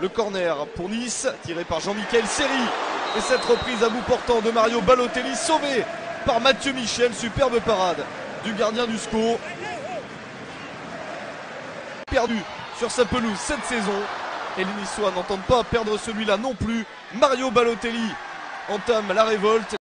Le corner pour Nice, tiré par Jean-Michel Seri. Et cette reprise à bout portant de Mario Balotelli, sauvé par Mathieu Michel. Superbe parade du gardien du SCO. Perdu sur sa pelouse cette saison. Et les Niçois n'entendent pas perdre celui-là non plus. Mario Balotelli entame la révolte.